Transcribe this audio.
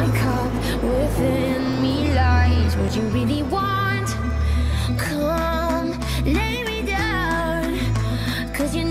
my cup within me lies what you really want. Come, lay me down, cause you